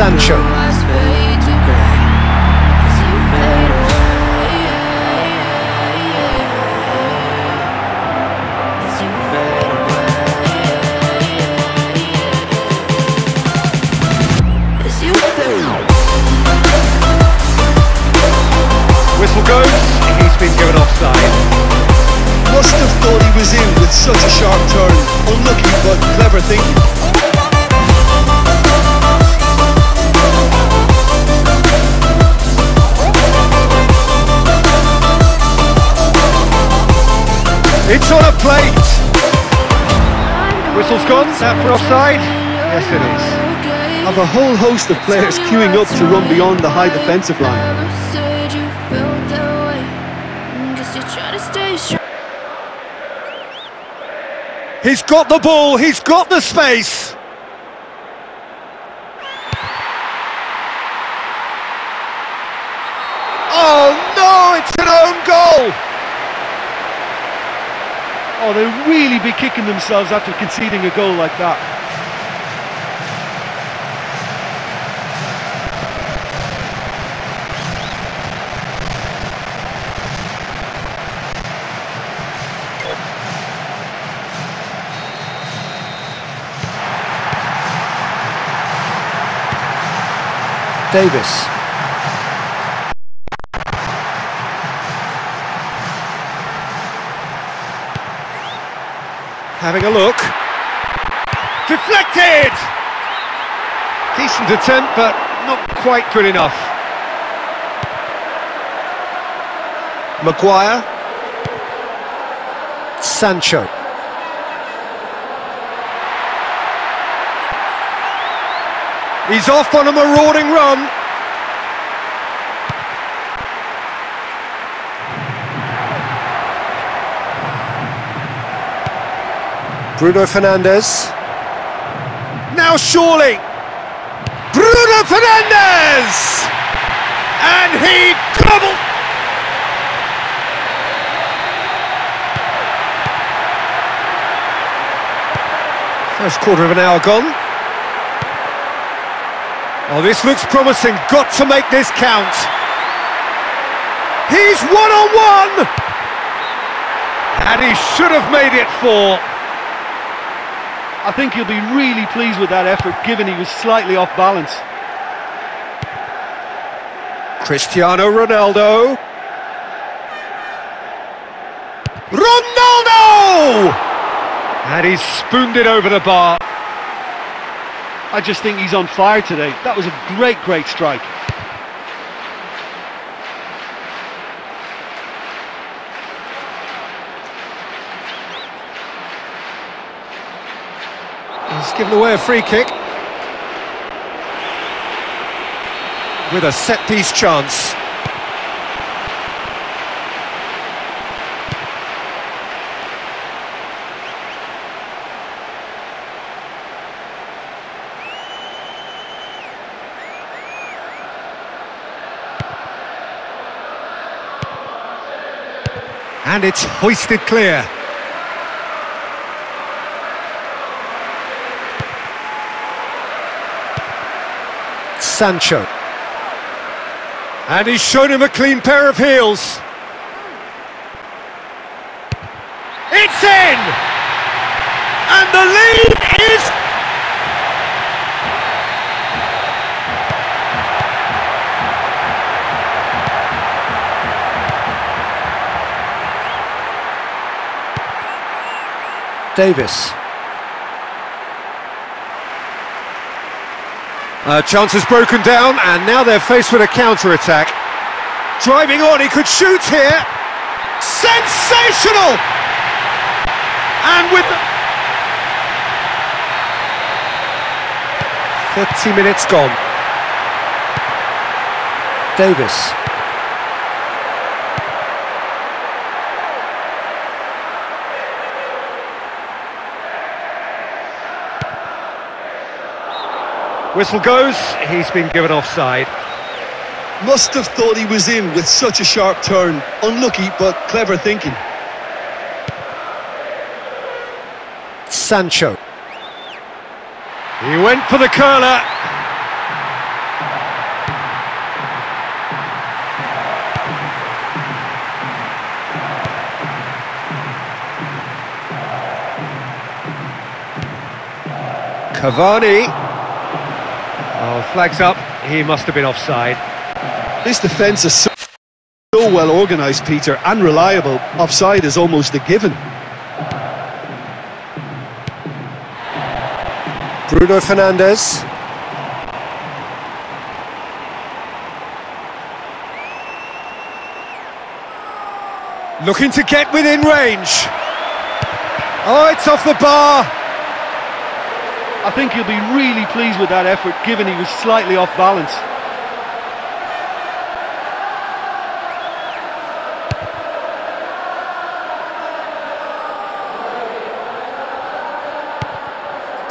Sancho. It's on a plate. Whistle's gone, that for offside? Yes it is. Have a whole host of players queuing up to run beyond the high defensive line. Never said you felt that way. Guess you try to stay strong. He's got the ball, he's got the space. Oh no, it's an own goal. Oh, they'll really be kicking themselves after conceding a goal like that. Davis. Having a look. Deflected! Decent attempt, but not quite good enough. Maguire. Sancho. He's off on a marauding run. Bruno Fernandes. Now surely. Bruno Fernandes! And he gobbled. First quarter of an hour gone. Oh, this looks promising. Got to make this count. He's one on one! And he should have made it four. I think he'll be really pleased with that effort, given he was slightly off balance. Cristiano Ronaldo. Ronaldo! And he's spooned it over the bar. I just think he's on fire today. That was a great, great strike. He's given away a free kick. With a set-piece chance. And it's hoisted clear. Sancho. And he's shown him a clean pair of heels. It's in! And the lead is... Davis. Uh, chance has broken down, and now they're faced with a counter-attack. Driving on, he could shoot here. Sensational! And with... 30 minutes gone. Davis. Whistle goes, he's been given offside. Must have thought he was in with such a sharp turn. Unlucky, but clever thinking. Sancho. He went for the curler. Cavani. Oh, flags up. He must have been offside. This defence is so, so well organised, Peter, and reliable. Offside is almost a given. Bruno Fernandes. Looking to get within range. Oh, it's off the bar. I think he'll be really pleased with that effort, given he was slightly off balance.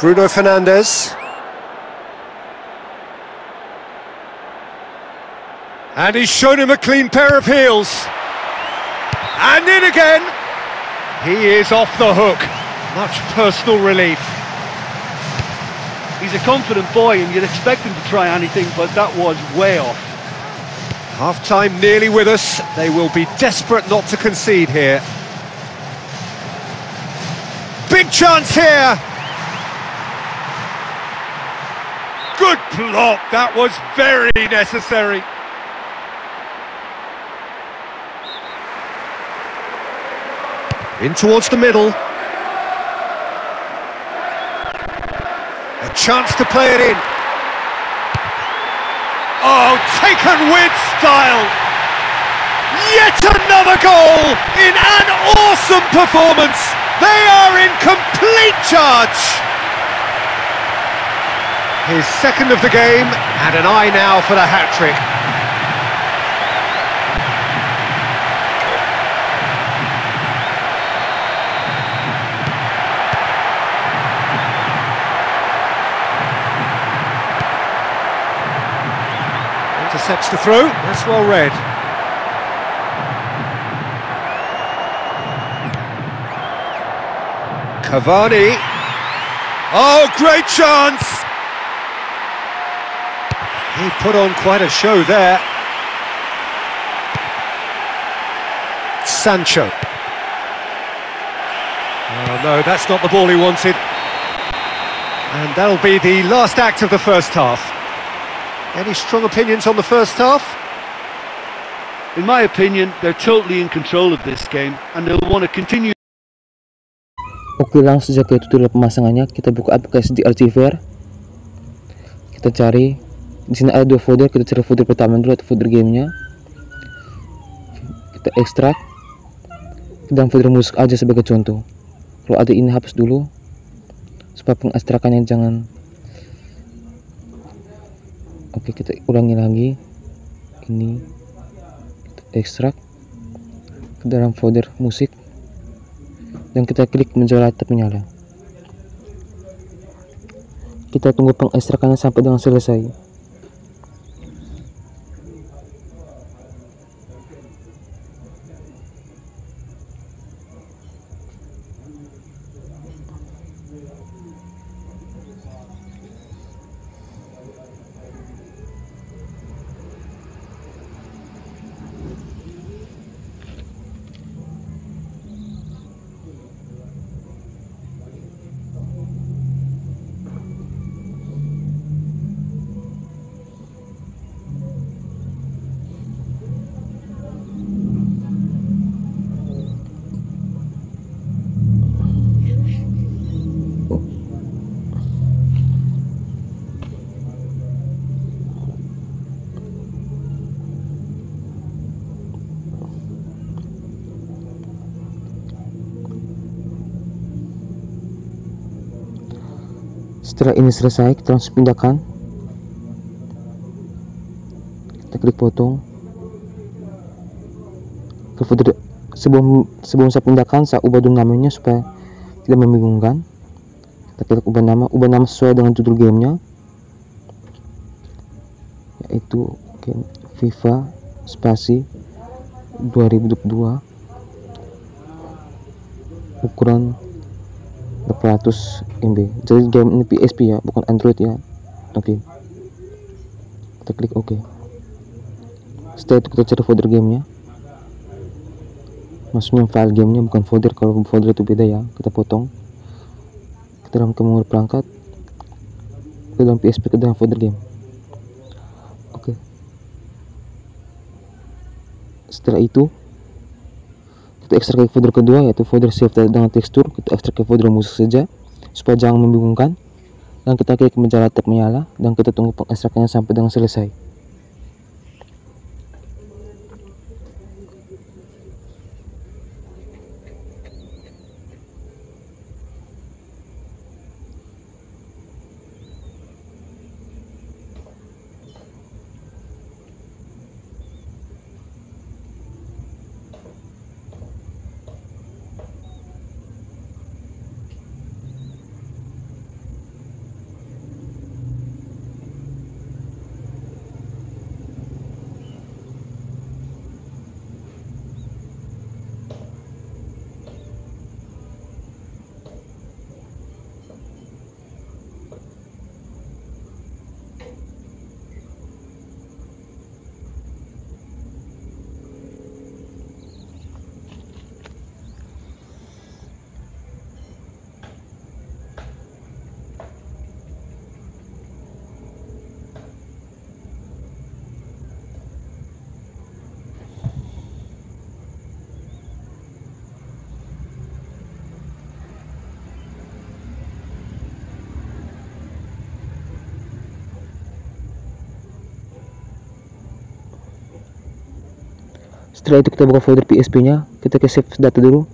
Bruno Fernandes. And he's shown him a clean pair of heels. And in again. He is off the hook. Much personal relief. He's a confident boy, and you'd expect him to try anything, but that was way off. Half-time nearly with us. They will be desperate not to concede here. Big chance here. Good block. That was very necessary. In towards the middle. Chance to play it in. Oh, taken with style! Yet another goal in an awesome performance! They are in complete charge! His second of the game, and an eye now for the hat-trick. Intercepts the through. That's well read. Cavani. Oh, great chance! He put on quite a show there. Sancho. Oh no, that's not the ball he wanted. And that'll be the last act of the first half. Any strong opinions on the first half? In my opinion, they're totally in control of this game and they'll want to continue Oke langsung saja ke tutorial pemasangannya. Kita buka aplikasi di Archiver kita cari. Di sini ada dua folder. Kita cari folder pertama dulu atau folder gamenya. Kita ekstrak. Dan folder musik aja sebagai contoh. Kalau ada ini hapus dulu. Supaya pengekstrakannya jangan oke kita ulangi lagi. Ini kita ekstrak ke dalam folder musik. Dan kita klik menjual laptop menyala. Kita tunggu pengekstrakannya sampai dengan selesai setelah ini selesai kita langsung pindahkan. Kita klik potong. Ke folder sebelum sebelum saya pindahkan saya ubah dulu namanya supaya tidak membingungkan. Kita klik ubah nama ubah nama sesuai dengan judul gamenya. Yaitu game FIFA spasi 2022 ukuran 400 MB jadi game ini PSP ya bukan Android ya. Oke. Okay. kita klik OK. Setelah itu kita cari folder gamenya. Maksudnya file gamenya bukan folder kalau folder itu beda ya. Kita potong. Ke dalam kemampuan perangkat. Ke dalam PSP ke dalam folder game. Oke. Okay. setelah itu kita ekstrak ke folder kedua yaitu folder save dengan tekstur kita ekstrak ke folder musik saja supaya jangan membingungkan. Dan kita klik menjala tab menyala dan kita tunggu pengekstrakannya sampai dengan selesai setelah itu kita buka folder PSP nya kita ke save data dulu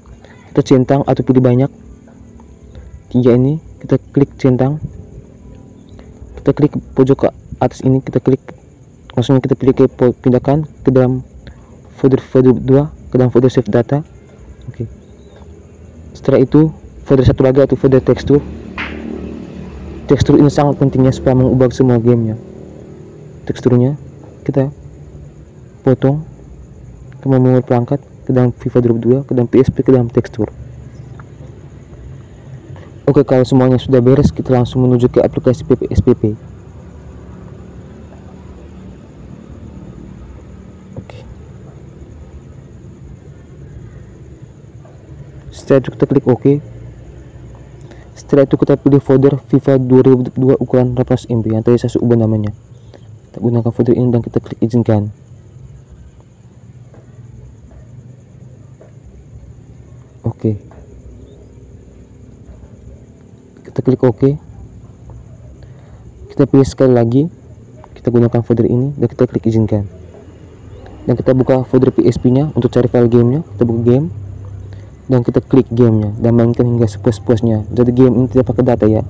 kita centang atau pilih banyak. Tiga ini kita klik centang. Kita klik pojok ke atas ini kita klik maksudnya kita pilih ke pindahkan ke dalam folder folder 2 ke dalam folder save data. Oke. Okay. setelah itu folder satu lagi atau folder tekstur. Tekstur ini sangat pentingnya supaya mengubah semua gamenya. Teksturnya kita potong memori perangkat ke dalam FIFA Drop 2 ke dalam PSP ke dalam tekstur oke kalau semuanya sudah beres kita langsung menuju ke aplikasi PPSPP oke. Setelah itu kita klik OK. Setelah itu kita pilih folder FIFA 2002 ukuran 18 MB yang tadi saya ubah namanya. Kita gunakan folder ini dan kita klik izinkan oke kita klik OK. Kita pilih sekali lagi. Kita gunakan folder ini dan kita klik izinkan. Dan kita buka folder PSP nya untuk cari file gamenya. Kita buka game. Dan kita klik gamenya dan mainkan hingga sepuas-puasnya. Jadi game ini tidak pakai data ya.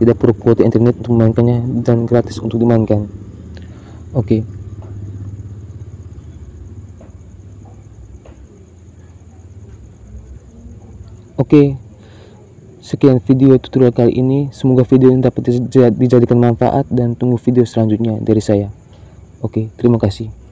Tidak perlu kuota internet untuk memainkannya dan gratis untuk dimainkan. Oke okay. Oke sekian video tutorial kali ini. Semoga video ini dapat dijadikan manfaat dan tunggu video selanjutnya dari saya. Oke terima kasih